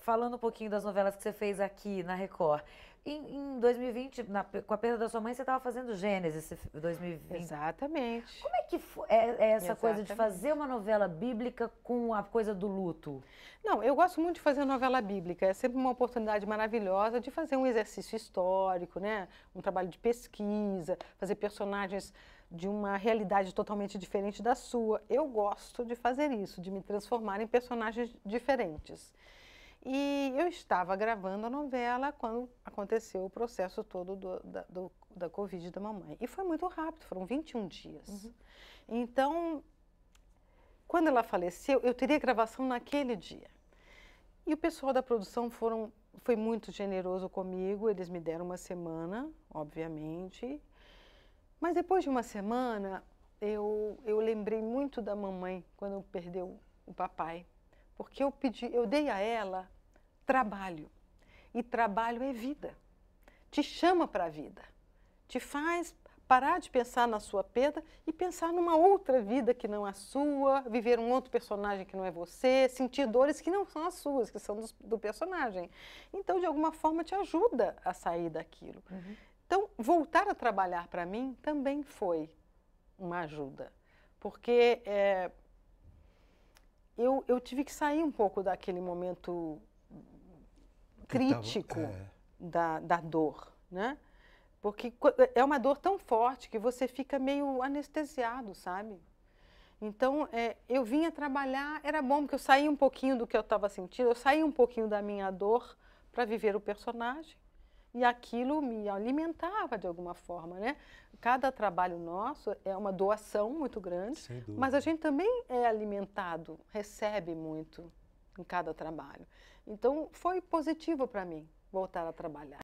falando um pouquinho das novelas que você fez aqui na Record. Em, em 2020, na, com a perda da sua mãe, você estava fazendo Gênesis 2020. Exatamente. Como é que foi, é, é essa Exatamente. coisa de fazer uma novela bíblica com a coisa do luto? Não, eu gosto muito de fazer novela bíblica. É sempre uma oportunidade maravilhosa de fazer um exercício histórico, né? um trabalho de pesquisa, fazer personagens de uma realidade totalmente diferente da sua. Eu gosto de fazer isso, de me transformar em personagens diferentes. E eu estava gravando a novela quando aconteceu o processo todo do, da, do, da Covid da mamãe. E foi muito rápido, foram 21 dias. Uhum. Então, quando ela faleceu, eu teria gravação naquele dia. E o pessoal da produção foram, foi muito generoso comigo, eles me deram uma semana, obviamente. Mas depois de uma semana, eu, eu lembrei muito da mamãe quando perdeu o papai porque eu pedi, eu dei a ela trabalho. E trabalho é vida. Te chama para a vida. Te faz parar de pensar na sua perda e pensar numa outra vida que não é a sua, viver um outro personagem que não é você, sentir dores que não são as suas, que são do, do personagem. Então, de alguma forma, te ajuda a sair daquilo. Uhum. Então, voltar a trabalhar para mim também foi uma ajuda, porque é, eu, eu tive que sair um pouco daquele momento crítico tava, é. da, da dor, né? Porque é uma dor tão forte que você fica meio anestesiado, sabe? Então, é, eu vinha trabalhar, era bom, porque eu saía um pouquinho do que eu estava sentindo, eu saía um pouquinho da minha dor para viver o personagem e aquilo me alimentava de alguma forma, né? Cada trabalho nosso é uma doação muito grande, mas a gente também é alimentado, recebe muito em cada trabalho. Então foi positivo para mim voltar a trabalhar.